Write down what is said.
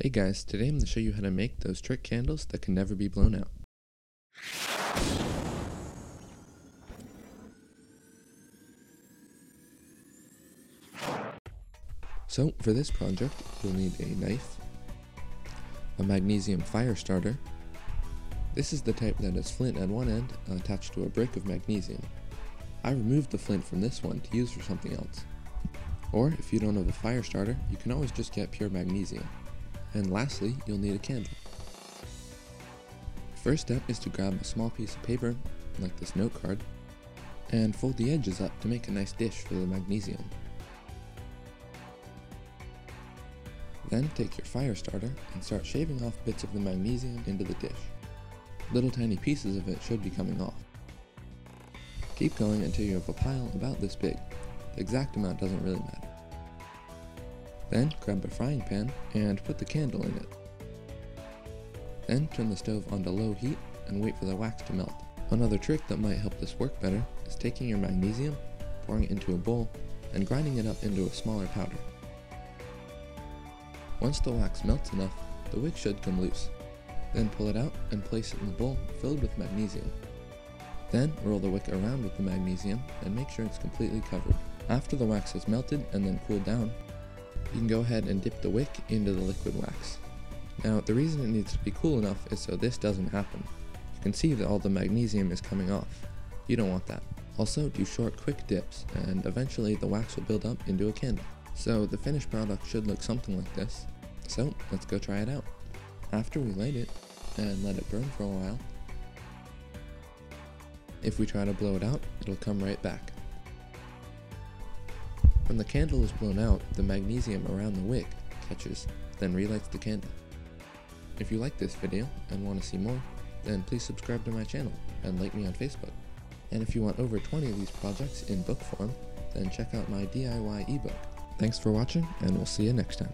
Hey guys, today I'm going to show you how to make those trick candles that can never be blown out. So for this project, you'll need a knife, a magnesium fire starter. This is the type that has flint at one end uh, attached to a brick of magnesium. I removed the flint from this one to use for something else. Or if you don't have a fire starter, you can always just get pure magnesium. And lastly, you'll need a candle. First step is to grab a small piece of paper, like this note card, and fold the edges up to make a nice dish for the magnesium. Then take your fire starter and start shaving off bits of the magnesium into the dish. Little tiny pieces of it should be coming off. Keep going until you have a pile about this big. The exact amount doesn't really matter. Then grab a frying pan and put the candle in it. Then turn the stove onto low heat and wait for the wax to melt. Another trick that might help this work better is taking your magnesium, pouring it into a bowl, and grinding it up into a smaller powder. Once the wax melts enough, the wick should come loose. Then pull it out and place it in the bowl filled with magnesium. Then roll the wick around with the magnesium and make sure it's completely covered. After the wax has melted and then cooled down, you can go ahead and dip the wick into the liquid wax. Now the reason it needs to be cool enough is so this doesn't happen. You can see that all the magnesium is coming off. You don't want that. Also do short quick dips and eventually the wax will build up into a candle. So the finished product should look something like this. So let's go try it out. After we light it and let it burn for a while, if we try to blow it out, it'll come right back. When the candle is blown out, the magnesium around the wick catches, then relights the candle. If you like this video and want to see more, then please subscribe to my channel and like me on Facebook. And if you want over 20 of these projects in book form, then check out my DIY ebook. Thanks for watching, and we'll see you next time.